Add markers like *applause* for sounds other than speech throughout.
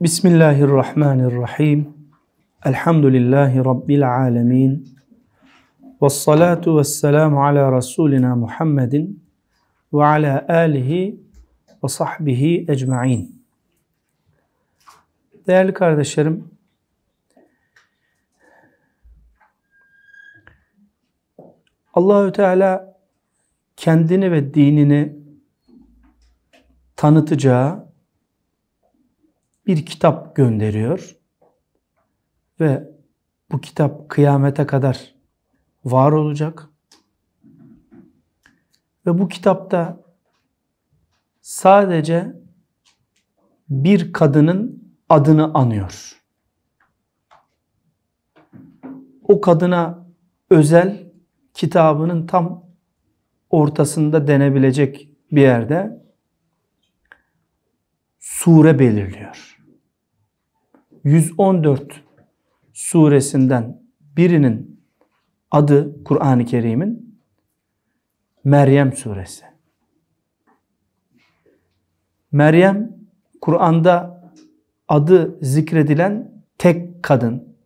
Bismillahirrahmanirrahim. Elhamdülillahi Rabbil alemin. Vessalatu vesselamu ala Resulina Muhammedin ve ala alihi ve sahbihi ecma'in. Değerli kardeşlerim, Allahü Teala kendini ve dinini tanıtacağı bir kitap gönderiyor ve bu kitap kıyamete kadar var olacak ve bu kitapta sadece bir kadının adını anıyor. O kadına özel kitabının tam ortasında denebilecek bir yerde sure belirliyor. 114 suresinden birinin adı Kur'an-ı Kerim'in Meryem suresi. Meryem Kur'an'da adı zikredilen tek kadın.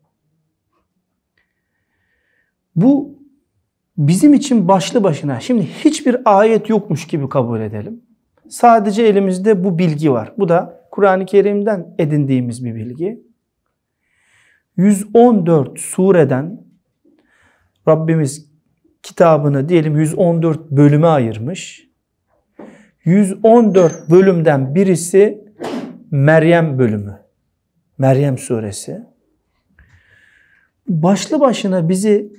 Bu bizim için başlı başına şimdi hiçbir ayet yokmuş gibi kabul edelim. Sadece elimizde bu bilgi var. Bu da Kur'an-ı Kerim'den edindiğimiz bir bilgi. 114 sureden Rabbimiz kitabını diyelim 114 bölüme ayırmış. 114 bölümden birisi Meryem bölümü. Meryem suresi. Başlı başına bizi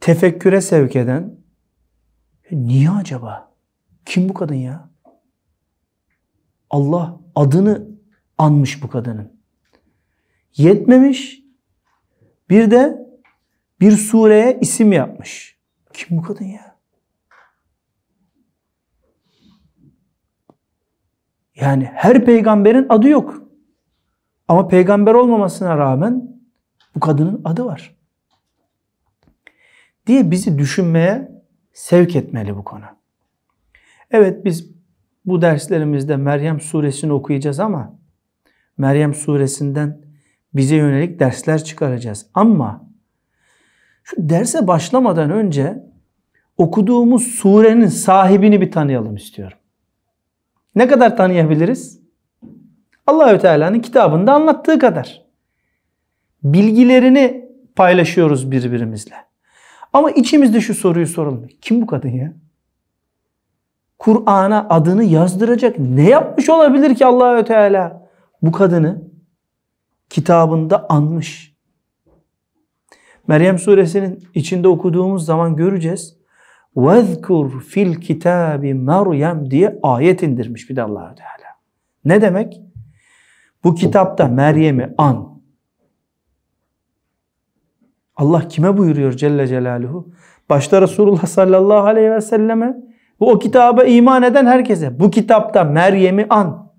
tefekküre sevk eden niye acaba? Kim bu kadın ya? Allah adını anmış bu kadının. Yetmemiş. Bir de bir sureye isim yapmış. Kim bu kadın ya? Yani her peygamberin adı yok. Ama peygamber olmamasına rağmen bu kadının adı var. Diye bizi düşünmeye sevk etmeli bu konu. Evet biz bu derslerimizde Meryem suresini okuyacağız ama Meryem suresinden bize yönelik dersler çıkaracağız. Ama şu derse başlamadan önce okuduğumuz surenin sahibini bir tanıyalım istiyorum. Ne kadar tanıyabiliriz? Allahü Teala'nın kitabında anlattığı kadar. Bilgilerini paylaşıyoruz birbirimizle. Ama içimizde şu soruyu soralım. Kim bu kadın ya? Kur'an'a adını yazdıracak ne yapmış olabilir ki Allahü Teala bu kadını kitabında anmış. Meryem suresinin içinde okuduğumuz zaman göreceğiz. وَذْكُرْ fil kitabi Meryem diye ayet indirmiş bir de allah Teala. Ne demek? Bu kitapta Meryem'i an. Allah kime buyuruyor Celle Celaluhu? Başta Resulullah sallallahu aleyhi ve selleme bu o kitaba iman eden herkese. Bu kitapta Meryem'i an.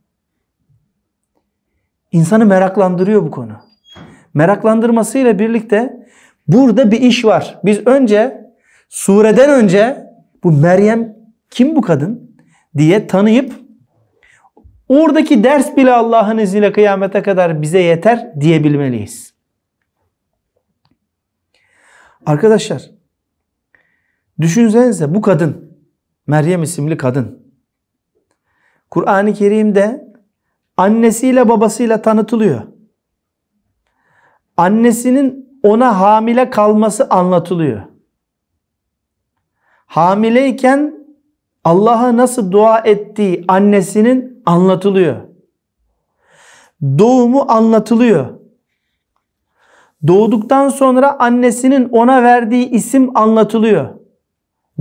İnsanı meraklandırıyor bu konu. Meraklandırmasıyla birlikte burada bir iş var. Biz önce sureden önce bu Meryem kim bu kadın diye tanıyıp oradaki ders bile Allah'ın izniyle kıyamete kadar bize yeter diyebilmeliyiz. Arkadaşlar düşünsenize bu kadın Meryem isimli kadın Kur'an-ı Kerim'de annesiyle babasıyla tanıtılıyor. Annesinin ona hamile kalması anlatılıyor. Hamileyken Allah'a nasıl dua ettiği annesinin anlatılıyor. Doğumu anlatılıyor. Doğduktan sonra annesinin ona verdiği isim anlatılıyor.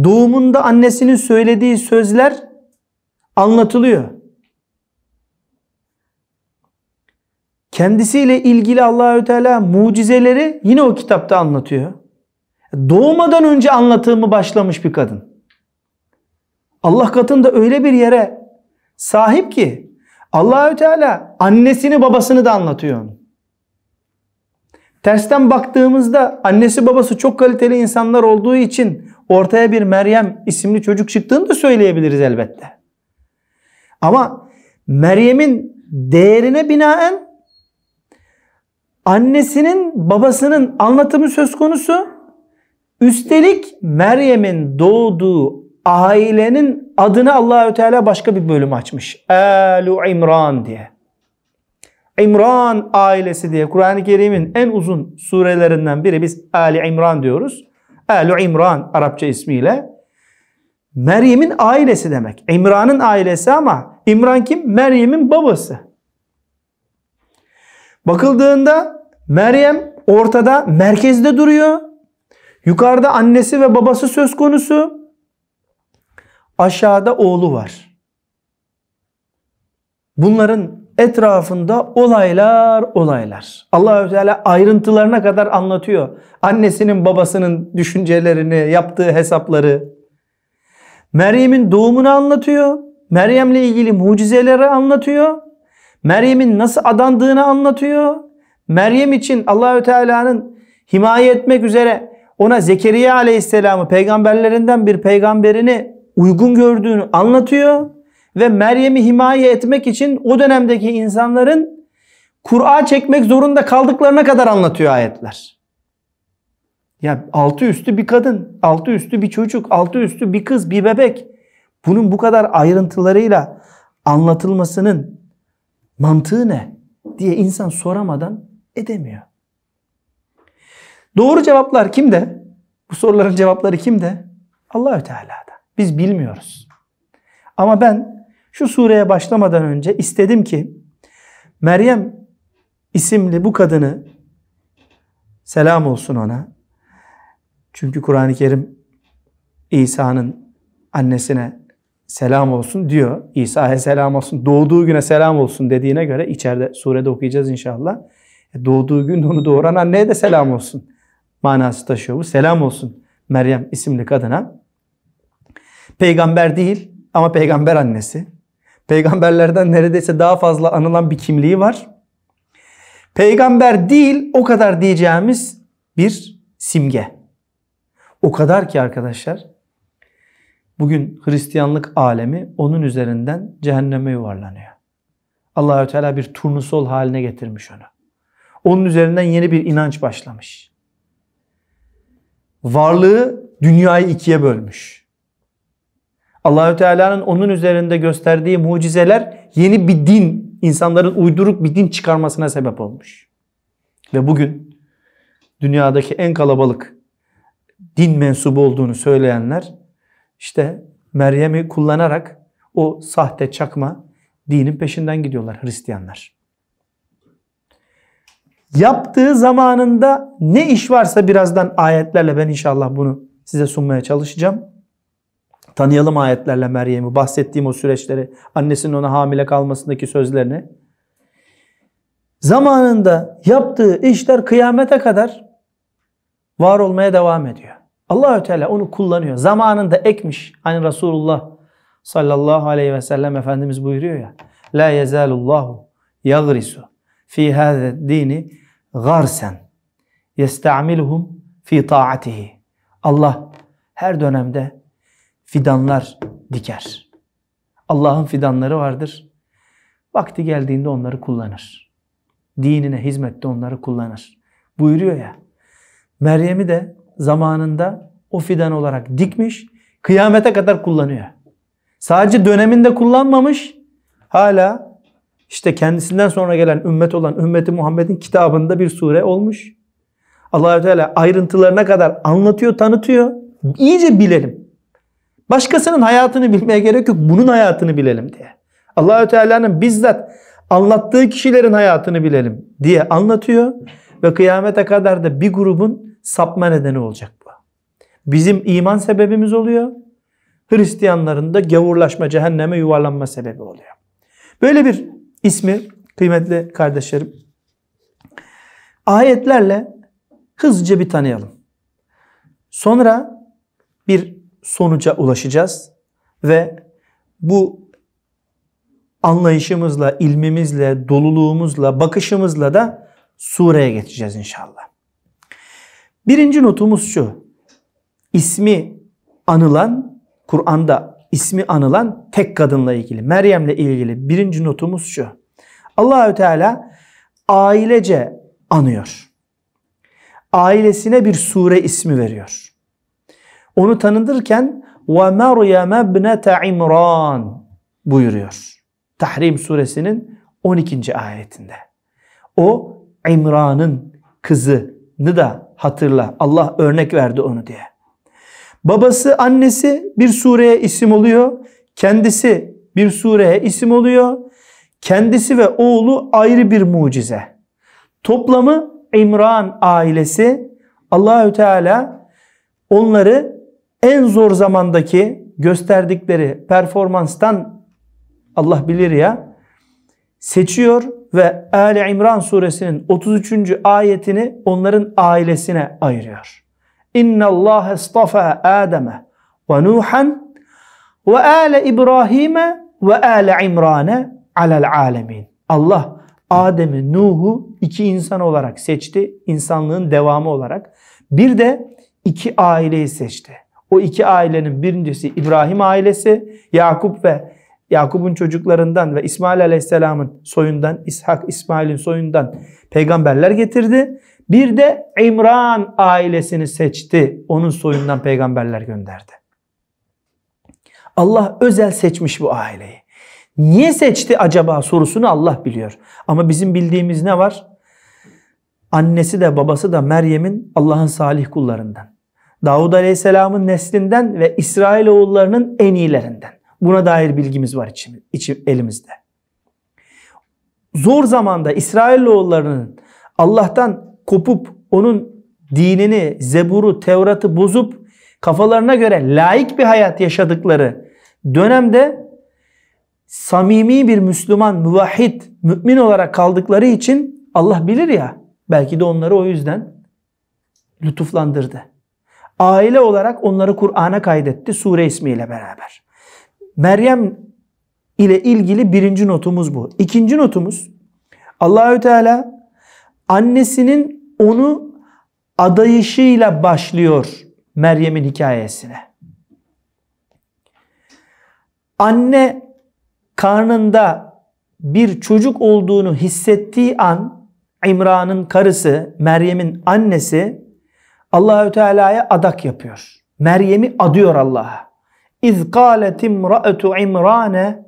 Doğumunda annesinin söylediği sözler anlatılıyor. Kendisiyle ilgili Allahü Teala mucizeleri yine o kitapta anlatıyor. Doğmadan önce anlatımı başlamış bir kadın. Allah katında öyle bir yere sahip ki Allahü Teala annesini babasını da anlatıyor onu. Tersten baktığımızda annesi babası çok kaliteli insanlar olduğu için ortaya bir Meryem isimli çocuk çıktığını da söyleyebiliriz elbette. Ama Meryem'in değerine binaen annesinin babasının anlatımı söz konusu. Üstelik Meryem'in doğduğu ailenin adını Allahü Teala başka bir bölüm açmış. Alu İmran diye. İmran ailesi diye Kur'an-ı Kerim'in en uzun surelerinden biri biz Ali İmran diyoruz. Alu İmran Arapça ismiyle. Meryem'in ailesi demek. İmran'ın ailesi ama İmran kim? Meryem'in babası. Bakıldığında Meryem ortada merkezde duruyor. Yukarıda annesi ve babası söz konusu. Aşağıda oğlu var. Bunların etrafında olaylar olaylar. Allahü Teala ayrıntılarına kadar anlatıyor. Annesinin babasının düşüncelerini, yaptığı hesapları. Meryem'in doğumunu anlatıyor. Meryem'le ilgili mucizeleri anlatıyor. Meryem'in nasıl adandığını anlatıyor. Meryem için Allahü Teala'nın himaye etmek üzere ona Zekeriya Aleyhisselam'ı peygamberlerinden bir peygamberini uygun gördüğünü anlatıyor ve Meryem'i himaye etmek için o dönemdeki insanların Kur'a çekmek zorunda kaldıklarına kadar anlatıyor ayetler. Ya altı üstü bir kadın, altı üstü bir çocuk, altı üstü bir kız, bir bebek. Bunun bu kadar ayrıntılarıyla anlatılmasının mantığı ne diye insan soramadan edemiyor. Doğru cevaplar kimde? Bu soruların cevapları kimde? Allahü Teala'da. Biz bilmiyoruz. Ama ben şu sureye başlamadan önce istedim ki Meryem isimli bu kadını selam olsun ona. Çünkü Kur'an-ı Kerim İsa'nın annesine selam olsun diyor. İsa'ya selam olsun. Doğduğu güne selam olsun dediğine göre içeride surede okuyacağız inşallah. E, doğduğu gün onu doğuran anneye de selam olsun. Manası taşıyor bu. Selam olsun Meryem isimli kadına. Peygamber değil ama peygamber annesi. Peygamberlerden neredeyse daha fazla anılan bir kimliği var. Peygamber değil o kadar diyeceğimiz bir simge. O kadar ki arkadaşlar bugün Hristiyanlık alemi onun üzerinden cehenneme yuvarlanıyor. Allahü Teala bir turnusol haline getirmiş onu. Onun üzerinden yeni bir inanç başlamış. Varlığı dünyayı ikiye bölmüş. Allahü Teala'nın onun üzerinde gösterdiği mucizeler yeni bir din, insanların uyduruk bir din çıkarmasına sebep olmuş. Ve bugün dünyadaki en kalabalık din mensubu olduğunu söyleyenler işte Meryem'i kullanarak o sahte çakma dinin peşinden gidiyorlar Hristiyanlar. Yaptığı zamanında ne iş varsa birazdan ayetlerle ben inşallah bunu size sunmaya çalışacağım. Tanıyalım ayetlerle Meryem'i, bahsettiğim o süreçleri, annesinin ona hamile kalmasındaki sözlerini. Zamanında yaptığı işler kıyamete kadar var olmaya devam ediyor. Allahü Teala onu kullanıyor. Zamanında ekmiş. Hani Resulullah sallallahu aleyhi ve sellem Efendimiz buyuruyor ya. La yezalullahu yagrisu fi hâze dini garsen yesta'miluhum fi taatihi. Allah her dönemde fidanlar diker. Allah'ın fidanları vardır. Vakti geldiğinde onları kullanır. Dinine, hizmette onları kullanır. Buyuruyor ya. Meryem'i de zamanında o fidan olarak dikmiş, kıyamete kadar kullanıyor. Sadece döneminde kullanmamış, hala işte kendisinden sonra gelen ümmet olan ümmeti Muhammed'in kitabında bir sure olmuş. Allahü Teala ayrıntılarına kadar anlatıyor, tanıtıyor. İyice bilelim. Başkasının hayatını bilmeye gerek yok. Bunun hayatını bilelim diye. Allahü Teala'nın bizzat anlattığı kişilerin hayatını bilelim diye anlatıyor ve kıyamete kadar da bir grubun sapma nedeni olacak bu. Bizim iman sebebimiz oluyor. Hristiyanların da gavurlaşma, cehenneme yuvarlanma sebebi oluyor. Böyle bir ismi kıymetli kardeşlerim ayetlerle hızlıca bir tanıyalım. Sonra bir sonuca ulaşacağız ve bu anlayışımızla, ilmimizle, doluluğumuzla, bakışımızla da sureye geçeceğiz inşallah. Birinci notumuz şu. İsmi anılan, Kur'an'da ismi anılan tek kadınla ilgili, Meryem'le ilgili birinci notumuz şu. Allahü Teala ailece anıyor. Ailesine bir sure ismi veriyor. Onu tanıtırken Meryem ibnete İmran buyuruyor. Tahrim suresinin 12. ayetinde. O İmran'ın kızını da hatırla. Allah örnek verdi onu diye. Babası, annesi bir sureye isim oluyor. Kendisi bir sureye isim oluyor. Kendisi ve oğlu ayrı bir mucize. Toplamı İmran ailesi Allahü Teala onları en zor zamandaki gösterdikleri performanstan Allah bilir ya seçiyor ve Ali İmran suresinin 33. ayetini onların ailesine ayırıyor. İnna Allah istafa Adem'e ve Nuhan ve ale İbrahim'e ve ale İmran'e alel alemin. Allah Adem'i, Nuh'u iki insan olarak seçti. insanlığın devamı olarak. Bir de iki aileyi seçti. O iki ailenin birincisi İbrahim ailesi, Yakup ve Yakup'un çocuklarından ve İsmail Aleyhisselam'ın soyundan, İshak, İsmail'in soyundan peygamberler getirdi. Bir de İmran ailesini seçti. Onun soyundan peygamberler gönderdi. Allah özel seçmiş bu aileyi. Niye seçti acaba sorusunu Allah biliyor. Ama bizim bildiğimiz ne var? Annesi de babası da Meryem'in Allah'ın salih kullarından. Davud Aleyhisselam'ın neslinden ve İsrailoğullarının en iyilerinden. Buna dair bilgimiz var içim, içim, elimizde. Zor zamanda İsrailoğullarının Allah'tan kopup onun dinini, Zebur'u, Tevrat'ı bozup kafalarına göre layık bir hayat yaşadıkları dönemde samimi bir Müslüman, müvahhid, mümin olarak kaldıkları için Allah bilir ya belki de onları o yüzden lütuflandırdı. Aile olarak onları Kur'an'a kaydetti sure ismiyle beraber. Meryem ile ilgili birinci notumuz bu. İkinci notumuz Allahü Teala annesinin onu adayışıyla başlıyor Meryem'in hikayesine. Anne karnında bir çocuk olduğunu hissettiği an İmran'ın karısı, Meryem'in annesi Allahü Teala'ya adak yapıyor. Meryem'i adıyor Allah'a. İz kâlet imra'etu İmrane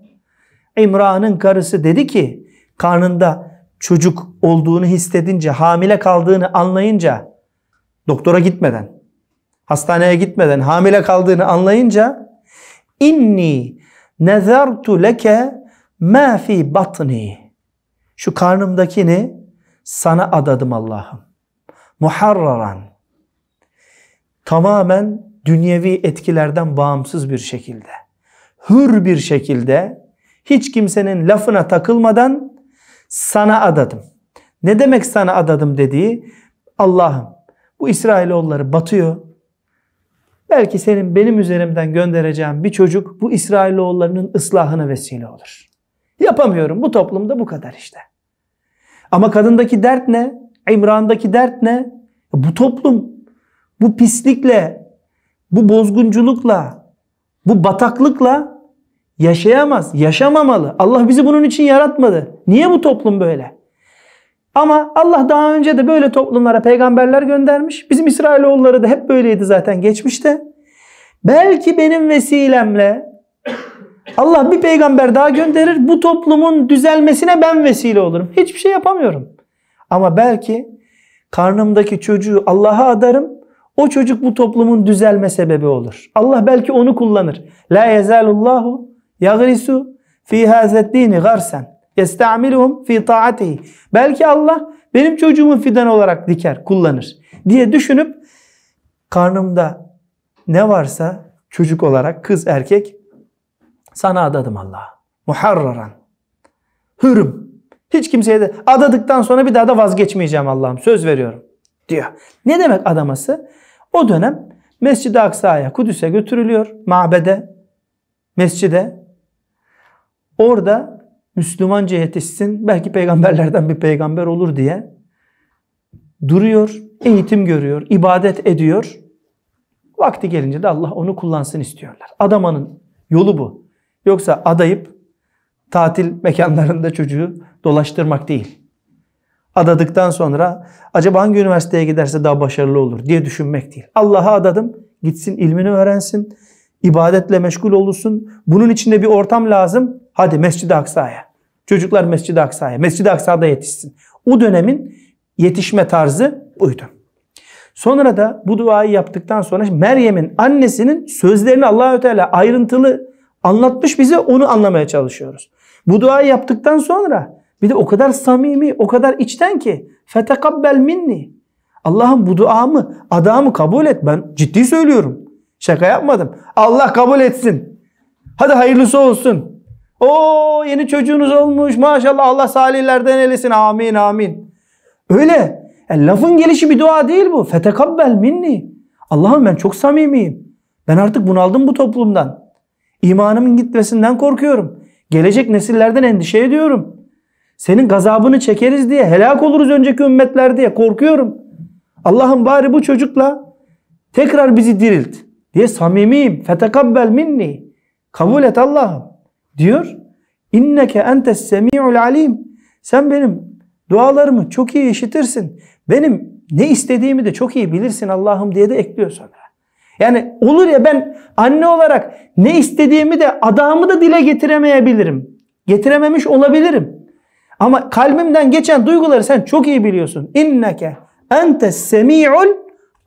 İmran'ın karısı dedi ki karnında çocuk olduğunu hissedince, hamile kaldığını anlayınca doktora gitmeden, hastaneye gitmeden hamile kaldığını anlayınca inni nezertu leke ma fi batni şu karnımdakini sana adadım Allah'ım. Muharraran tamamen dünyevi etkilerden bağımsız bir şekilde, hür bir şekilde, hiç kimsenin lafına takılmadan sana adadım. Ne demek sana adadım dediği, Allah'ım bu İsrailoğulları batıyor. Belki senin benim üzerimden göndereceğim bir çocuk bu İsrailoğullarının ıslahına vesile olur. Yapamıyorum. Bu toplumda bu kadar işte. Ama kadındaki dert ne? İmran'daki dert ne? Bu toplum bu pislikle, bu bozgunculukla, bu bataklıkla yaşayamaz, yaşamamalı. Allah bizi bunun için yaratmadı. Niye bu toplum böyle? Ama Allah daha önce de böyle toplumlara peygamberler göndermiş. Bizim İsrailoğulları da hep böyleydi zaten geçmişte. Belki benim vesilemle Allah bir peygamber daha gönderir. Bu toplumun düzelmesine ben vesile olurum. Hiçbir şey yapamıyorum. Ama belki karnımdaki çocuğu Allah'a adarım. O çocuk bu toplumun düzelme sebebi olur. Allah belki onu kullanır. La yezalullahu yagrisu fi hazeddini garsen. Yestamiluhum fi taatihi. Belki Allah benim çocuğumu fidan olarak diker, kullanır diye düşünüp karnımda ne varsa çocuk olarak kız erkek sana adadım Allah'a. Muharraran. Hürüm. Hiç kimseye de adadıktan sonra bir daha da vazgeçmeyeceğim Allah'ım. Söz veriyorum diyor. Ne demek adaması? O dönem Mescid-i Aksa'ya, Kudüs'e götürülüyor. Mabede, mescide. Orada Müslümanca yetişsin, belki peygamberlerden bir peygamber olur diye duruyor, eğitim görüyor, ibadet ediyor. Vakti gelince de Allah onu kullansın istiyorlar. Adamanın yolu bu. Yoksa adayıp tatil mekanlarında çocuğu dolaştırmak değil. Adadıktan sonra acaba hangi üniversiteye giderse daha başarılı olur diye düşünmek değil. Allah'a adadım, gitsin ilmini öğrensin, ibadetle meşgul olursun. Bunun içinde bir ortam lazım. Hadi Mescid-i Aksa'ya. Çocuklar Mescid-i Aksa'ya. Mescid-i Aksa'da yetişsin. O dönemin yetişme tarzı buydu. Sonra da bu duayı yaptıktan sonra Meryem'in annesinin sözlerini Allahü Teala ayrıntılı anlatmış bize onu anlamaya çalışıyoruz. Bu duayı yaptıktan sonra bir de o kadar samimi, o kadar içten ki fetekabbel minni. Allah'ım bu duamı, adamı kabul et. Ben ciddi söylüyorum. Şaka yapmadım. Allah kabul etsin. Hadi hayırlısı olsun. O yeni çocuğunuz olmuş. Maşallah Allah salihlerden eylesin. Amin amin. Öyle. Yani lafın gelişi bir dua değil bu. Fetekabbel minni. Allah'ım ben çok samimiyim. Ben artık bunaldım bu toplumdan. İmanımın gitmesinden korkuyorum. Gelecek nesillerden endişe ediyorum. Senin gazabını çekeriz diye, helak oluruz önceki ümmetler diye korkuyorum. Allah'ım bari bu çocukla tekrar bizi dirilt diye samimiyim. Fetekabbel minni. Kabul et Allah'ım diyor. İnneke entes semi'ul alim. Sen benim dualarımı çok iyi işitirsin. Benim ne istediğimi de çok iyi bilirsin Allah'ım diye de ekliyor sonra. Yani olur ya ben anne olarak ne istediğimi de adamı da dile getiremeyebilirim. Getirememiş olabilirim. Ama kalbimden geçen duyguları sen çok iyi biliyorsun. İnneke entes semi'ul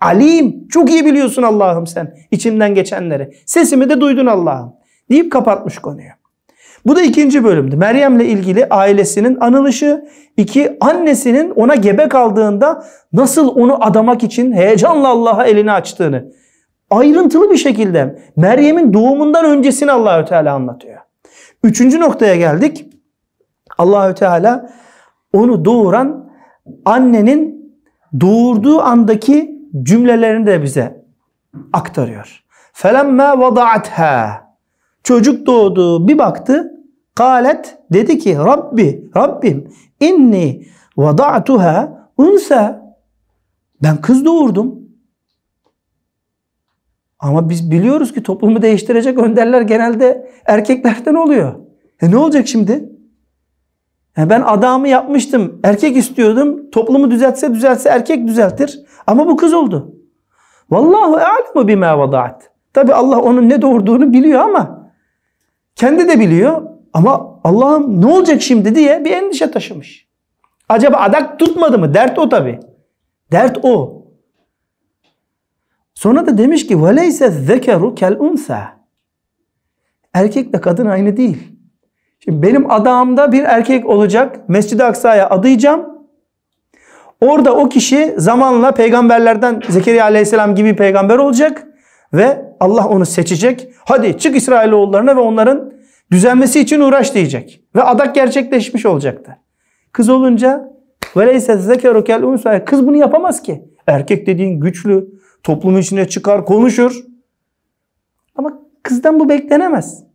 alim. Çok iyi biliyorsun Allah'ım sen içimden geçenleri. Sesimi de duydun Allah'ım. Deyip kapatmış konuyu. Bu da ikinci bölümdü. Meryem'le ilgili ailesinin anılışı. iki annesinin ona gebe kaldığında nasıl onu adamak için heyecanla Allah'a elini açtığını. Ayrıntılı bir şekilde Meryem'in doğumundan öncesini Allahü Teala anlatıyor. Üçüncü noktaya geldik. Allahü Teala onu doğuran annenin doğurduğu andaki cümlelerini de bize aktarıyor. Felemma vada'atha Çocuk doğdu bir baktı Kalet dedi ki Rabbi Rabbim inni vada'tuha unsa ben kız doğurdum. Ama biz biliyoruz ki toplumu değiştirecek önderler genelde erkeklerden oluyor. E ne olacak şimdi? Yani ben adamı yapmıştım. Erkek istiyordum. Toplumu düzeltse düzeltse erkek düzeltir. Ama bu kız oldu. Vallahu a'lemu bima vada'at. Tabi Allah onun ne doğurduğunu biliyor ama kendi de biliyor ama Allah'ım ne olacak şimdi diye bir endişe taşımış. Acaba adak tutmadı mı? Dert o tabi. Dert o. Sonra da demiş ki veleyse zekeru kel unsa. Erkekle kadın aynı değil. Şimdi benim adağımda bir erkek olacak. Mescid-i Aksa'ya adayacağım. Orada o kişi zamanla peygamberlerden Zekeriya aleyhisselam gibi peygamber olacak. Ve Allah onu seçecek. Hadi çık İsrailoğullarına ve onların düzenmesi için uğraş diyecek. Ve adak gerçekleşmiş olacaktı. Kız olunca veleyse zekeru kel unsa kız bunu yapamaz ki. Erkek dediğin güçlü, toplumun içine çıkar, konuşur. Ama kızdan bu beklenemez.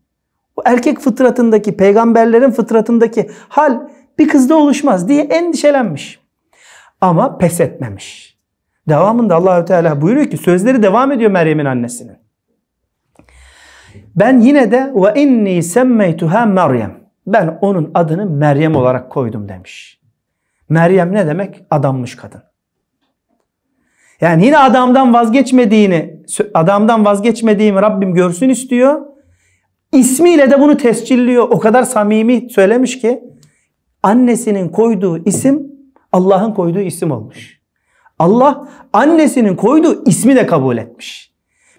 Bu erkek fıtratındaki, peygamberlerin fıtratındaki hal bir kızda oluşmaz diye endişelenmiş. Ama pes etmemiş. Devamında Allahü Teala buyuruyor ki sözleri devam ediyor Meryem'in annesinin. Ben yine de ve inni semmeytuha Meryem. Ben onun adını Meryem olarak koydum demiş. Meryem ne demek? Adammış kadın. Yani yine adamdan vazgeçmediğini, adamdan vazgeçmediğimi Rabbim görsün istiyor. İsmiyle de bunu tescilliyor. O kadar samimi söylemiş ki annesinin koyduğu isim Allah'ın koyduğu isim olmuş. Allah annesinin koyduğu ismi de kabul etmiş.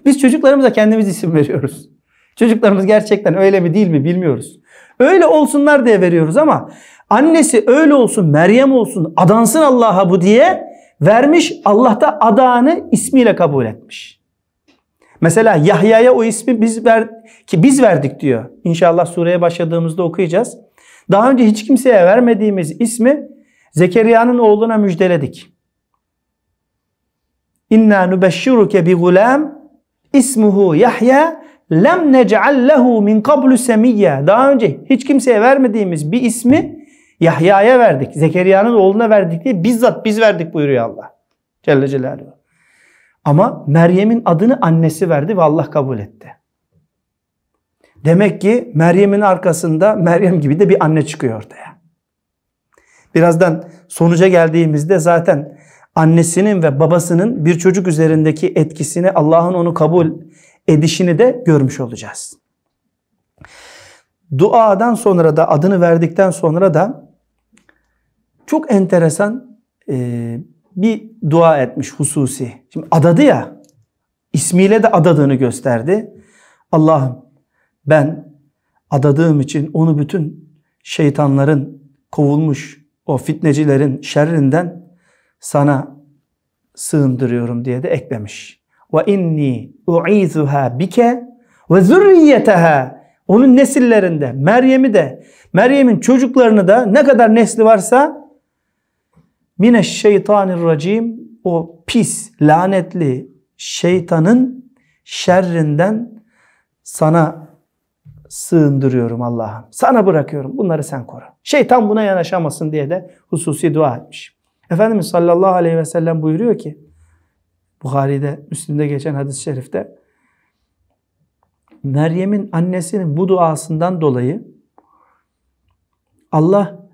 Biz çocuklarımıza kendimiz isim veriyoruz. Çocuklarımız gerçekten öyle mi değil mi bilmiyoruz. Öyle olsunlar diye veriyoruz ama annesi öyle olsun, Meryem olsun, adansın Allah'a bu diye vermiş. Allah da adağını ismiyle kabul etmiş. Mesela Yahya'ya o ismi biz ver ki biz verdik diyor. İnşallah sureye başladığımızda okuyacağız. Daha önce hiç kimseye vermediğimiz ismi Zekeriya'nın oğluna müjdeledik. İnna nubeşşiruke bi gulam ismuhu Yahya lem nec'al lehu min kablu semiyya. Daha önce hiç kimseye vermediğimiz bir ismi Yahya'ya verdik. Zekeriya'nın oğluna verdik diye bizzat biz verdik buyuruyor Allah. Celle Celaluhu. Ama Meryem'in adını annesi verdi ve Allah kabul etti. Demek ki Meryem'in arkasında Meryem gibi de bir anne çıkıyor ortaya. Birazdan sonuca geldiğimizde zaten annesinin ve babasının bir çocuk üzerindeki etkisini Allah'ın onu kabul edişini de görmüş olacağız. Duadan sonra da adını verdikten sonra da çok enteresan bir dua etmiş hususi. Şimdi adadı ya ismiyle de adadığını gösterdi. Allah'ım ben adadığım için onu bütün şeytanların kovulmuş o fitnecilerin şerrinden sana sığındırıyorum diye de eklemiş. Ve inni u'izuha bike ve zürriyeteha onun nesillerinde Meryem'i de Meryem'in çocuklarını da ne kadar nesli varsa mineşşeytanirracim o pis lanetli şeytanın şerrinden sana sığındırıyorum Allah'ım. Sana bırakıyorum. Bunları sen koru. Şeytan buna yanaşamasın diye de hususi dua etmiş. Efendimiz sallallahu aleyhi ve sellem buyuruyor ki Bukhari'de, Müslim'de geçen hadis-i şerifte Meryem'in annesinin bu duasından dolayı Allah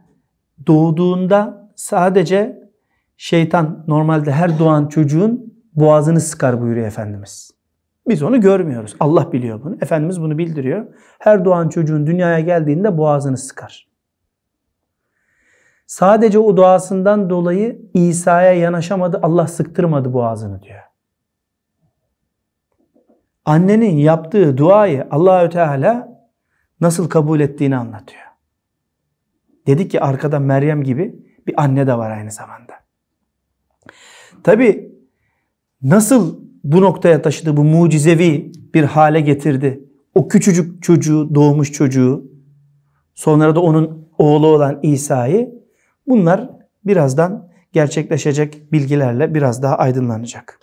doğduğunda sadece şeytan normalde her doğan çocuğun boğazını sıkar buyuruyor Efendimiz. Biz onu görmüyoruz. Allah biliyor bunu. Efendimiz bunu bildiriyor. Her doğan çocuğun dünyaya geldiğinde boğazını sıkar. Sadece o duasından dolayı İsa'ya yanaşamadı. Allah sıktırmadı boğazını diyor. Annenin yaptığı duayı Allahü Teala nasıl kabul ettiğini anlatıyor. Dedik ki arkada Meryem gibi bir anne de var aynı zamanda. Tabi nasıl bu noktaya taşıdı, bu mucizevi bir hale getirdi. O küçücük çocuğu, doğmuş çocuğu, sonra da onun oğlu olan İsa'yı bunlar birazdan gerçekleşecek bilgilerle biraz daha aydınlanacak.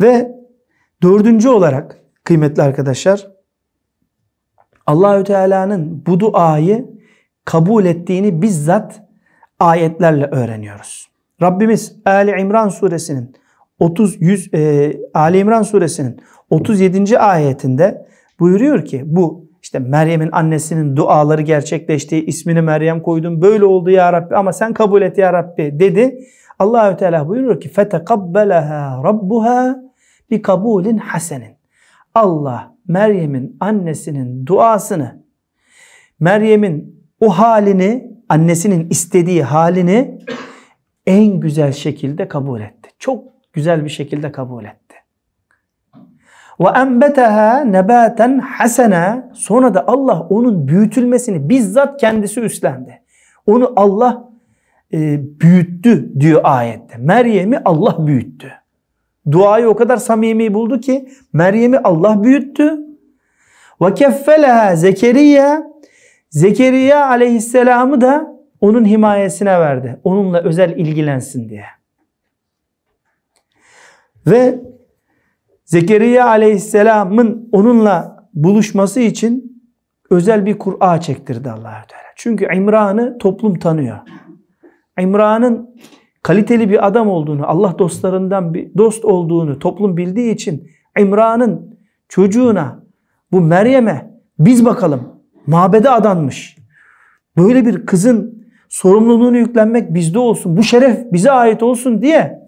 Ve dördüncü olarak kıymetli arkadaşlar Allahü Teala'nın bu duayı kabul ettiğini bizzat ayetlerle öğreniyoruz. Rabbimiz Ali İmran suresinin 30 100 e, Ali İmran suresinin 37. ayetinde buyuruyor ki bu işte Meryem'in annesinin duaları gerçekleşti. ismini Meryem koydum. Böyle oldu ya Rabbi ama sen kabul et ya Rabbi dedi. Allahü Teala buyuruyor ki fetekabbelaha rabbuha bi kabulin hasenin. Allah Meryem'in annesinin duasını Meryem'in o halini annesinin istediği halini en güzel şekilde kabul etti. Çok güzel bir şekilde kabul etti. Ve enbeteha nebaten hasena sonra da Allah onun büyütülmesini bizzat kendisi üstlendi. Onu Allah e, büyüttü diyor ayette. Meryem'i Allah büyüttü. Duayı o kadar samimi buldu ki Meryem'i Allah büyüttü. Ve keffeleha Zekeriya Zekeriya aleyhisselamı da onun himayesine verdi. Onunla özel ilgilensin diye. Ve Zekeriya aleyhisselamın onunla buluşması için özel bir Kur'a çektirdi allah Teala. Çünkü İmran'ı toplum tanıyor. İmran'ın kaliteli bir adam olduğunu, Allah dostlarından bir dost olduğunu toplum bildiği için İmran'ın çocuğuna, bu Meryem'e biz bakalım mabede adanmış. Böyle bir kızın sorumluluğunu yüklenmek bizde olsun. Bu şeref bize ait olsun diye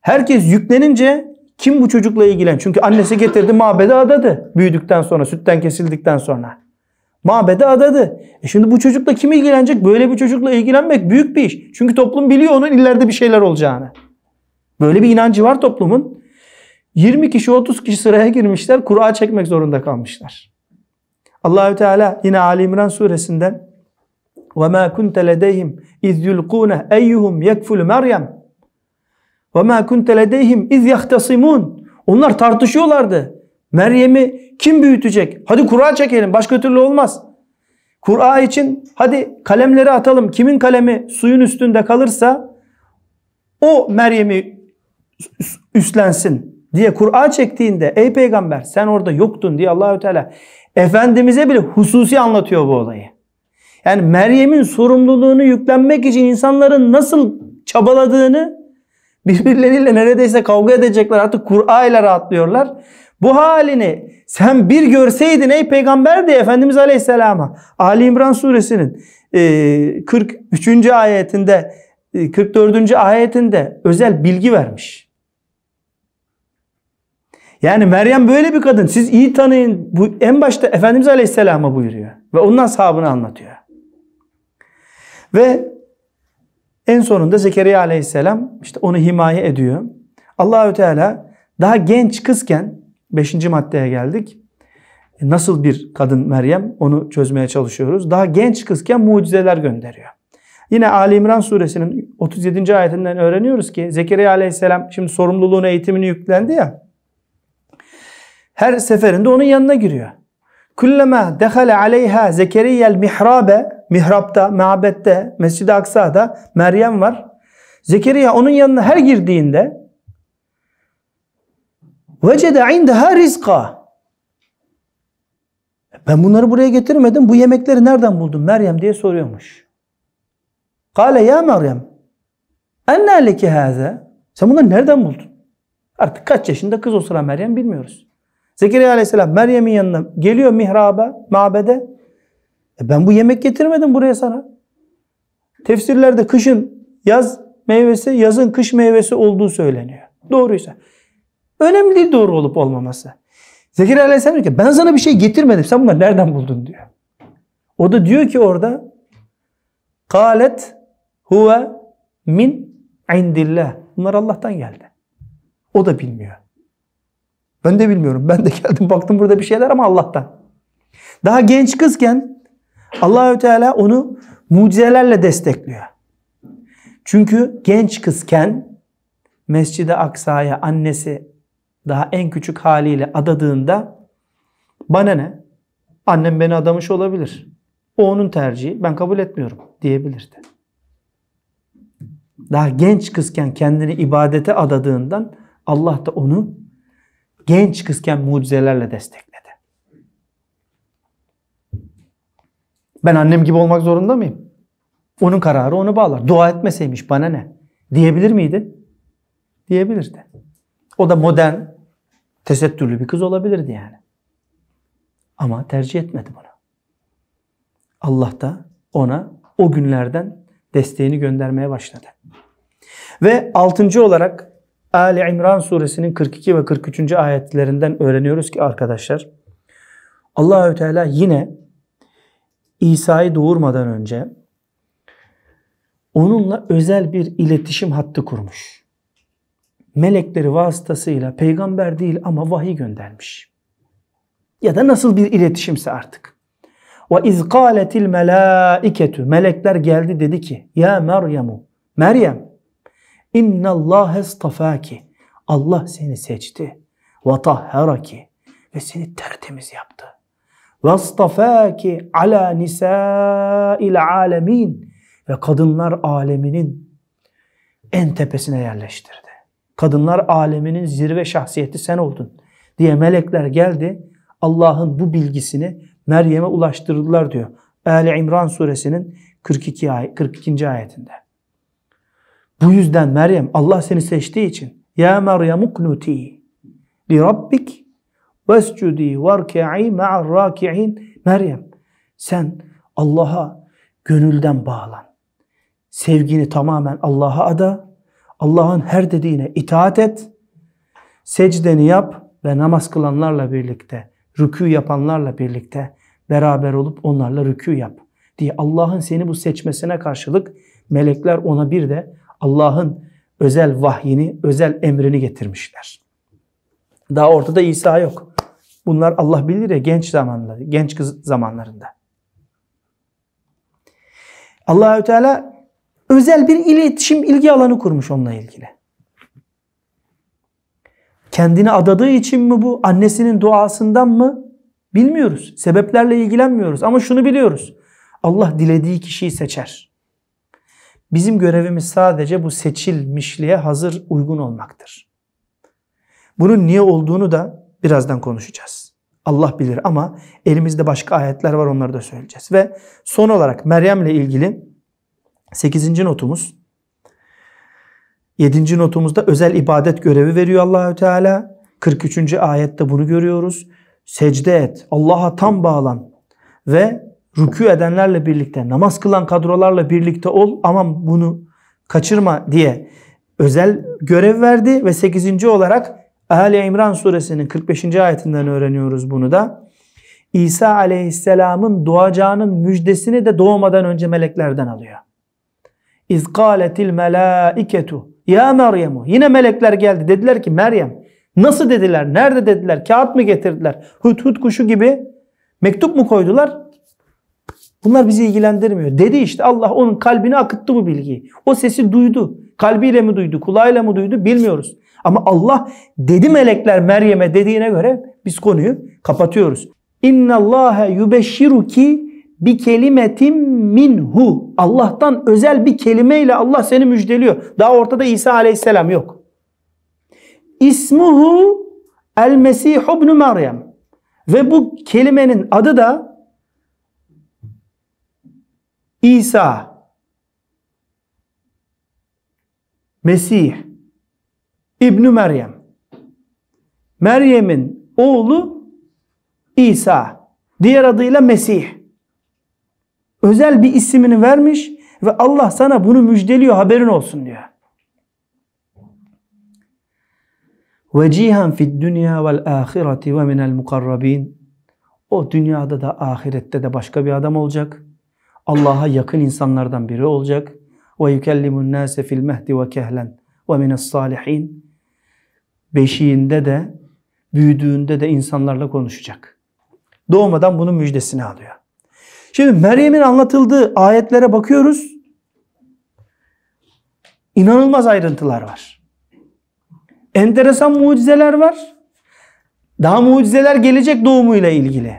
herkes yüklenince kim bu çocukla ilgilen? Çünkü annesi getirdi mabede adadı. Büyüdükten sonra, sütten kesildikten sonra. Mabede adadı. E şimdi bu çocukla kim ilgilenecek? Böyle bir çocukla ilgilenmek büyük bir iş. Çünkü toplum biliyor onun ileride bir şeyler olacağını. Böyle bir inancı var toplumun. 20 kişi 30 kişi sıraya girmişler. Kur'a çekmek zorunda kalmışlar. Allahü Teala yine Ali İmran suresinde ve ma kunte ledeyhim iz yulquna eyyuhum yekfulu Meryem ve ma kunte ledeyhim iz yahtasimun onlar tartışıyorlardı. Meryem'i kim büyütecek? Hadi kura çekelim. Başka türlü olmaz. Kura için hadi kalemleri atalım. Kimin kalemi suyun üstünde kalırsa o Meryem'i üstlensin diye Kur'a çektiğinde ey peygamber sen orada yoktun diye Allahü Teala Efendimiz'e bile hususi anlatıyor bu olayı. Yani Meryem'in sorumluluğunu yüklenmek için insanların nasıl çabaladığını Birbirleriyle neredeyse kavga edecekler. Artık Kur'a ile rahatlıyorlar. Bu halini sen bir görseydin ey peygamber diye Efendimiz Aleyhisselam'a Ali İmran suresinin 43. E, ayetinde 44. E, ayetinde özel bilgi vermiş. Yani Meryem böyle bir kadın. Siz iyi tanıyın. Bu en başta Efendimiz Aleyhisselam'a buyuruyor. Ve onun ashabını anlatıyor. Ve en sonunda Zekeriya Aleyhisselam işte onu himaye ediyor. Allahü Teala daha genç kızken 5. maddeye geldik. Nasıl bir kadın Meryem onu çözmeye çalışıyoruz. Daha genç kızken mucizeler gönderiyor. Yine Ali İmran suresinin 37. ayetinden öğreniyoruz ki Zekeriya aleyhisselam şimdi sorumluluğunu eğitimini yüklendi ya. Her seferinde onun yanına giriyor. Kullama dehale aleyha Zekeriya'l mihrabe mihrapta, mabette, Mescid-i Aksa'da Meryem var. Zekeriya onun yanına her girdiğinde vecede indeha rizqa ben bunları buraya getirmedim. Bu yemekleri nereden buldun Meryem diye soruyormuş. Kale ya Meryem enna leki haza sen bunları nereden buldun? Artık kaç yaşında kız o sıra Meryem bilmiyoruz. Zekeriya aleyhisselam Meryem'in yanına geliyor mihraba, mabede. E ben bu yemek getirmedim buraya sana. Tefsirlerde kışın yaz meyvesi, yazın kış meyvesi olduğu söyleniyor. Doğruysa. Önemli değil doğru olup olmaması. Zekeriya aleyhisselam diyor ki ben sana bir şey getirmedim. Sen bunları nereden buldun diyor. O da diyor ki orada kalet huve min indillah. Bunlar Allah'tan geldi. O da bilmiyor. Ben de bilmiyorum. Ben de *laughs* geldim baktım burada bir şeyler ama Allah'tan. Daha genç kızken Allahü Teala onu mucizelerle destekliyor. Çünkü genç kızken Mescid-i Aksa'ya annesi daha en küçük haliyle adadığında bana ne? Annem beni adamış olabilir. O onun tercihi. Ben kabul etmiyorum diyebilirdi. Daha genç kızken kendini ibadete adadığından Allah da onu genç kızken mucizelerle destekledi. Ben annem gibi olmak zorunda mıyım? Onun kararı onu bağlar. Dua etmeseymiş bana ne? Diyebilir miydi? Diyebilirdi. O da modern, tesettürlü bir kız olabilirdi yani. Ama tercih etmedi bunu. Allah da ona o günlerden desteğini göndermeye başladı. Ve altıncı olarak Ali İmran suresinin 42 ve 43. ayetlerinden öğreniyoruz ki arkadaşlar Allahü Teala yine İsa'yı doğurmadan önce onunla özel bir iletişim hattı kurmuş. Melekleri vasıtasıyla peygamber değil ama vahiy göndermiş. Ya da nasıl bir iletişimse artık. Ve iz qaletil melaiketu melekler geldi dedi ki ya Meryem'u Meryem İnna Allah estafaki. Allah seni seçti. Ve tahharaki. Ve seni tertemiz yaptı. Ve estafaki ala nisa'il alemin. Ve kadınlar aleminin en tepesine yerleştirdi. Kadınlar aleminin zirve şahsiyeti sen oldun diye melekler geldi. Allah'ın bu bilgisini Meryem'e ulaştırdılar diyor. Ali İmran suresinin 42 ay 42. ayetinde. Bu yüzden Meryem Allah seni seçtiği için ya Meryem uknuti li rabbik vescudi varki'i ma'ar raki'in Meryem sen Allah'a gönülden bağlan. Sevgini tamamen Allah'a ada. Allah'ın her dediğine itaat et. Secdeni yap ve namaz kılanlarla birlikte, rükû yapanlarla birlikte beraber olup onlarla rükû yap diye Allah'ın seni bu seçmesine karşılık melekler ona bir de Allah'ın özel vahyini, özel emrini getirmişler. Daha ortada İsa yok. Bunlar Allah bilir ya genç zamanları, genç kız zamanlarında. Allahü Teala özel bir iletişim ilgi alanı kurmuş onunla ilgili. Kendini adadığı için mi bu? Annesinin duasından mı? Bilmiyoruz. Sebeplerle ilgilenmiyoruz. Ama şunu biliyoruz. Allah dilediği kişiyi seçer. Bizim görevimiz sadece bu seçilmişliğe hazır uygun olmaktır. Bunun niye olduğunu da birazdan konuşacağız. Allah bilir ama elimizde başka ayetler var onları da söyleyeceğiz. Ve son olarak Meryem ile ilgili 8. notumuz 7. notumuzda özel ibadet görevi veriyor Allahü Teala. 43. ayette bunu görüyoruz. Secde et, Allah'a tam bağlan ve rükû edenlerle birlikte, namaz kılan kadrolarla birlikte ol. Aman bunu kaçırma diye özel görev verdi ve 8. olarak Ali İmran suresinin 45. ayetinden öğreniyoruz bunu da. İsa aleyhisselamın doğacağının müjdesini de doğmadan önce meleklerden alıyor. İz kâletil melâiketu ya Meryem'u. Yine melekler geldi. Dediler ki Meryem nasıl dediler? Nerede dediler? Kağıt mı getirdiler? Hut hut kuşu gibi mektup mu koydular? Bunlar bizi ilgilendirmiyor. Dedi işte Allah onun kalbine akıttı bu bilgiyi. O sesi duydu. Kalbiyle mi duydu, kulağıyla mı duydu bilmiyoruz. Ama Allah dedi melekler Meryem'e dediğine göre biz konuyu kapatıyoruz. İnna Allah yubeşşiruki bir kelimetim minhu. Allah'tan özel bir kelimeyle Allah seni müjdeliyor. Daha ortada İsa aleyhisselam yok. İsmuhu el Mesih ibn Meryem. Ve bu kelimenin adı da İsa Mesih İbn Meryem. Meryem'in oğlu İsa. Diğer adıyla Mesih. Özel bir isimini vermiş ve Allah sana bunu müjdeliyor haberin olsun diyor. Vecihan fid dünya vel ahireti ve minel mukarrabin. O dünyada da ahirette de başka bir adam olacak. Allah'a yakın insanlardan biri olacak. Ve yukellimun nase fil mehdi ve kehlen ve mines salihin. Beşiğinde de büyüdüğünde de insanlarla konuşacak. Doğmadan bunun müjdesini alıyor. Şimdi Meryem'in anlatıldığı ayetlere bakıyoruz. İnanılmaz ayrıntılar var. Enteresan mucizeler var. Daha mucizeler gelecek doğumuyla ilgili.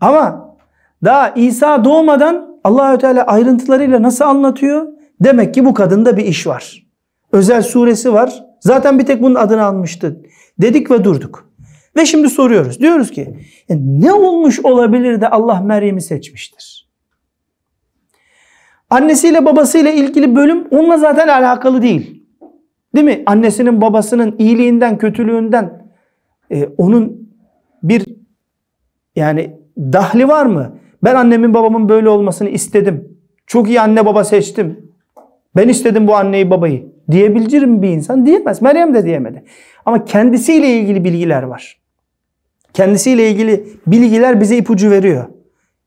Ama daha İsa doğmadan Allahü Teala ayrıntılarıyla nasıl anlatıyor? Demek ki bu kadında bir iş var. Özel suresi var. Zaten bir tek bunun adını almıştı. Dedik ve durduk. Ve şimdi soruyoruz. Diyoruz ki ne olmuş olabilir de Allah Meryem'i seçmiştir? Annesiyle babasıyla ilgili bölüm onunla zaten alakalı değil. Değil mi? Annesinin babasının iyiliğinden, kötülüğünden e, onun bir yani dahli var mı? Ben annemin babamın böyle olmasını istedim. Çok iyi anne baba seçtim. Ben istedim bu anneyi babayı. Diyebilir mi bir insan? Diyemez. Meryem de diyemedi. Ama kendisiyle ilgili bilgiler var. Kendisiyle ilgili bilgiler bize ipucu veriyor.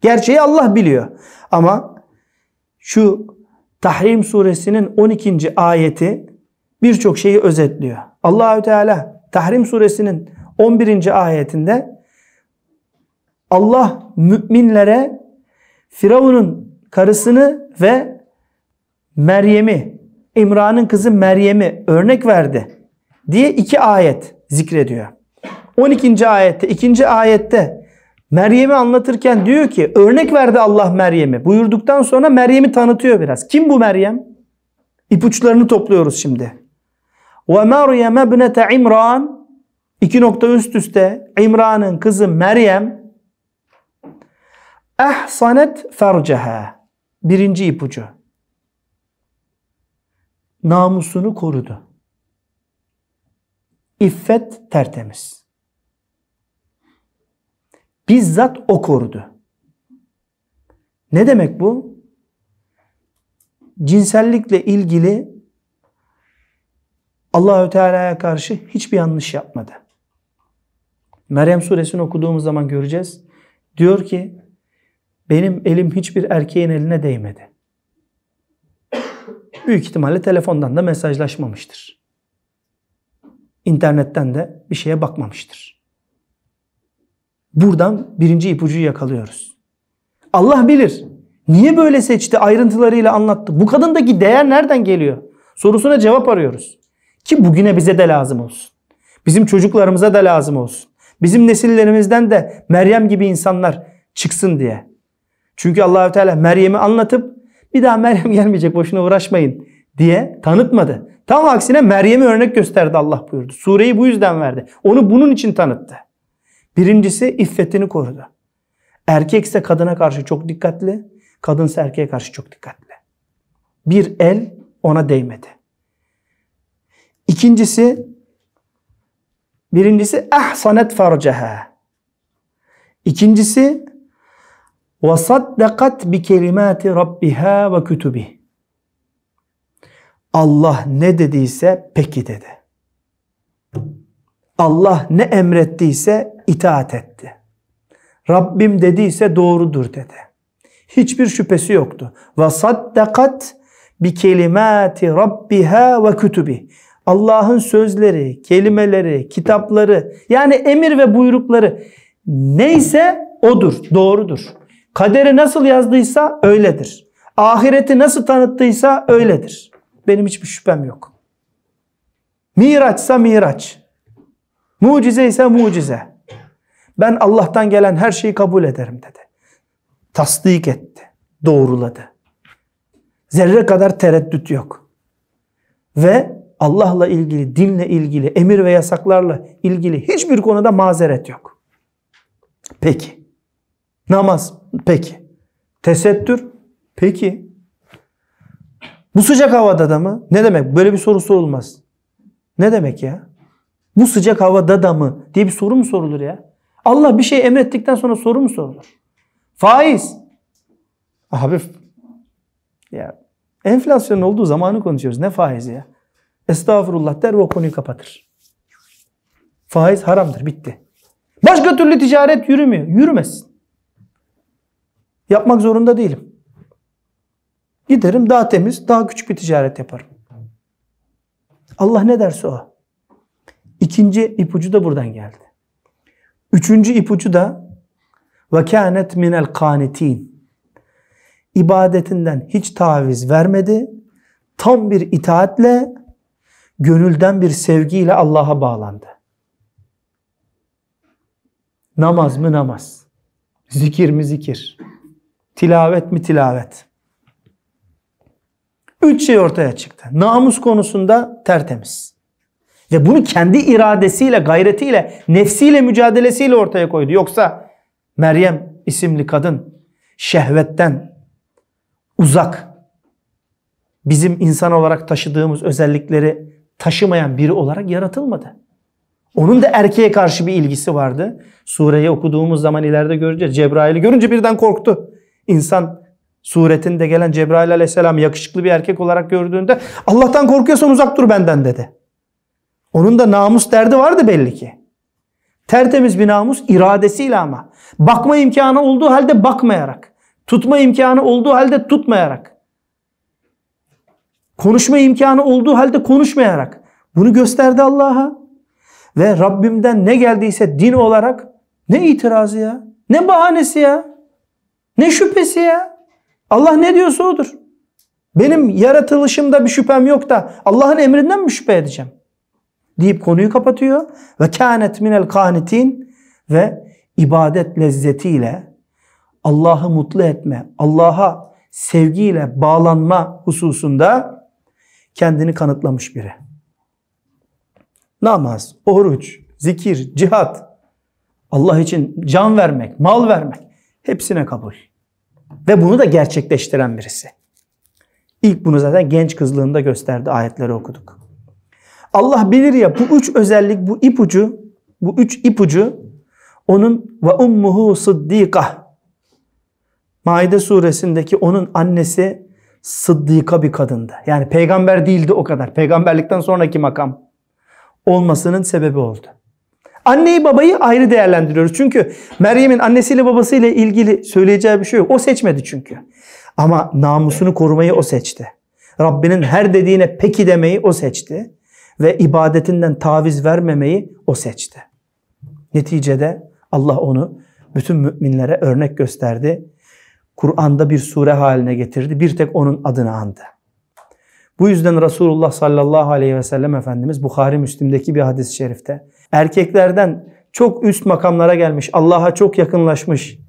Gerçeği Allah biliyor. Ama şu Tahrim suresinin 12. ayeti birçok şeyi özetliyor. Allahü Teala Tahrim suresinin 11. ayetinde Allah müminlere Firavun'un karısını ve Meryem'i, İmran'ın kızı Meryem'i örnek verdi diye iki ayet zikrediyor. 12. ayette, 2. ayette Meryem'i anlatırken diyor ki örnek verdi Allah Meryem'i. Buyurduktan sonra Meryem'i tanıtıyor biraz. Kim bu Meryem? İpuçlarını topluyoruz şimdi. Ve Meryem ebnete İmran iki nokta üst üste İmran'ın kızı Meryem ehsanet ferceha birinci ipucu namusunu korudu. İffet tertemiz. Bizzat o korudu. Ne demek bu? Cinsellikle ilgili Allahü Teala'ya karşı hiçbir yanlış yapmadı. Meryem suresini okuduğumuz zaman göreceğiz. Diyor ki benim elim hiçbir erkeğin eline değmedi. Büyük ihtimalle telefondan da mesajlaşmamıştır. İnternetten de bir şeye bakmamıştır. Buradan birinci ipucuyu yakalıyoruz. Allah bilir. Niye böyle seçti ayrıntılarıyla anlattı. Bu kadındaki değer nereden geliyor? Sorusuna cevap arıyoruz. Ki bugüne bize de lazım olsun. Bizim çocuklarımıza da lazım olsun. Bizim nesillerimizden de Meryem gibi insanlar çıksın diye. Çünkü Allahü Teala Meryem'i anlatıp bir daha Meryem *laughs* gelmeyecek boşuna uğraşmayın diye tanıtmadı. Tam aksine Meryem'i örnek gösterdi Allah buyurdu. Sureyi bu yüzden verdi. Onu bunun için tanıttı. Birincisi iffetini korudu. Erkekse kadına karşı çok dikkatli, kadınsa erkeğe karşı çok dikkatli. Bir el ona değmedi. İkincisi birincisi ahsanet farcaha. İkincisi kelimati rabbiha ve kütübih. Allah ne dediyse peki dedi. Allah ne emrettiyse itaat etti. Rabbim dediyse doğrudur dedi. Hiçbir şüphesi yoktu. Ve saddakat bi kelimati rabbiha ve kütübi. Allah'ın sözleri, kelimeleri, kitapları yani emir ve buyrukları neyse odur, doğrudur. Kaderi nasıl yazdıysa öyledir. Ahireti nasıl tanıttıysa öyledir. Benim hiçbir şüphem yok. Miraçsa miraç. Mucize ise mucize. Ben Allah'tan gelen her şeyi kabul ederim dedi. Tasdik etti. Doğruladı. Zerre kadar tereddüt yok. Ve Allah'la ilgili, dinle ilgili, emir ve yasaklarla ilgili hiçbir konuda mazeret yok. Peki. Namaz. Peki. Tesettür. Peki. Bu sıcak havada da mı? Ne demek? Böyle bir soru sorulmaz. Ne demek ya? Bu sıcak havada da mı? diye bir soru mu sorulur ya? Allah bir şey emrettikten sonra soru mu sorulur? Faiz. Abi ya enflasyon olduğu zamanı konuşuyoruz. Ne faizi ya? Estağfurullah der ve o konuyu kapatır. Faiz haramdır. Bitti. Başka türlü ticaret yürümüyor. Yürümesin. Yapmak zorunda değilim. Giderim daha temiz, daha küçük bir ticaret yaparım. Allah ne derse o. İkinci ipucu da buradan geldi. Üçüncü ipucu da ve kânet minel kânitin. İbadetinden hiç taviz vermedi. Tam bir itaatle, gönülden bir sevgiyle Allah'a bağlandı. Namaz mı namaz? Zikir mi zikir? Tilavet mi tilavet? Üç şey ortaya çıktı. Namus konusunda tertemiz. Ve bunu kendi iradesiyle, gayretiyle, nefsiyle, mücadelesiyle ortaya koydu. Yoksa Meryem isimli kadın şehvetten uzak, bizim insan olarak taşıdığımız özellikleri taşımayan biri olarak yaratılmadı. Onun da erkeğe karşı bir ilgisi vardı. Sureyi okuduğumuz zaman ileride göreceğiz. Cebrail'i görünce birden korktu. İnsan suretinde gelen Cebrail aleyhisselam yakışıklı bir erkek olarak gördüğünde Allah'tan korkuyorsan uzak dur benden dedi. Onun da namus derdi vardı belli ki. Tertemiz bir namus iradesiyle ama. Bakma imkanı olduğu halde bakmayarak. Tutma imkanı olduğu halde tutmayarak. Konuşma imkanı olduğu halde konuşmayarak. Bunu gösterdi Allah'a. Ve Rabbimden ne geldiyse din olarak ne itirazı ya? Ne bahanesi ya? Ne şüphesi ya? Allah ne diyorsa odur. Benim yaratılışımda bir şüphem yok da Allah'ın emrinden mi şüphe edeceğim? deyip konuyu kapatıyor. Ve kânet minel kânitin ve ibadet lezzetiyle Allah'ı mutlu etme, Allah'a sevgiyle bağlanma hususunda kendini kanıtlamış biri. Namaz, oruç, zikir, cihat, Allah için can vermek, mal vermek hepsine kabul. Ve bunu da gerçekleştiren birisi. İlk bunu zaten genç kızlığında gösterdi ayetleri okuduk. Allah bilir ya bu üç özellik, bu ipucu, bu üç ipucu onun ve ummuhu sıddika. Maide suresindeki onun annesi sıddika bir kadındı. Yani peygamber değildi o kadar. Peygamberlikten sonraki makam olmasının sebebi oldu. Anneyi babayı ayrı değerlendiriyoruz. Çünkü Meryem'in annesiyle babasıyla ilgili söyleyeceği bir şey yok. O seçmedi çünkü. Ama namusunu korumayı o seçti. Rabbinin her dediğine peki demeyi o seçti ve ibadetinden taviz vermemeyi o seçti. Neticede Allah onu bütün müminlere örnek gösterdi. Kur'an'da bir sure haline getirdi. Bir tek onun adını andı. Bu yüzden Resulullah sallallahu aleyhi ve sellem Efendimiz Bukhari Müslim'deki bir hadis-i şerifte erkeklerden çok üst makamlara gelmiş, Allah'a çok yakınlaşmış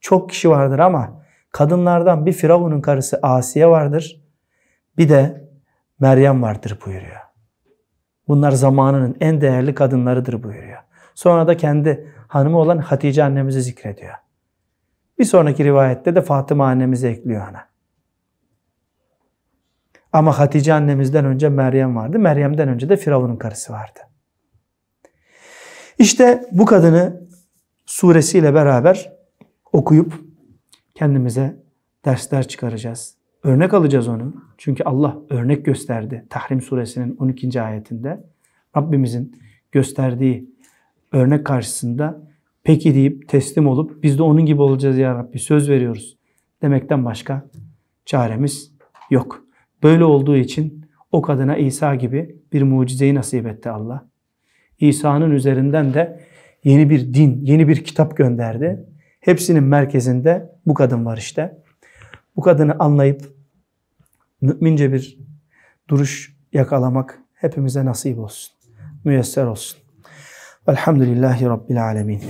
çok kişi vardır ama kadınlardan bir Firavun'un karısı Asiye vardır. Bir de Meryem vardır buyuruyor. Bunlar zamanının en değerli kadınlarıdır buyuruyor. Sonra da kendi hanımı olan Hatice annemizi zikrediyor. Bir sonraki rivayette de Fatıma annemizi ekliyor ana. Ama Hatice annemizden önce Meryem vardı. Meryem'den önce de Firavun'un karısı vardı. İşte bu kadını suresiyle beraber okuyup kendimize dersler çıkaracağız. Örnek alacağız onu. Çünkü Allah örnek gösterdi. Tahrim suresinin 12. ayetinde. Rabbimizin gösterdiği örnek karşısında peki deyip teslim olup biz de onun gibi olacağız ya Rabbi söz veriyoruz demekten başka çaremiz yok. Böyle olduğu için o kadına İsa gibi bir mucizeyi nasip etti Allah. İsa'nın üzerinden de yeni bir din, yeni bir kitap gönderdi. Hepsinin merkezinde bu kadın var işte. Bu kadını anlayıp mümince bir duruş yakalamak hepimize nasip olsun. Müyesser olsun. Velhamdülillahi Rabbil Alemin.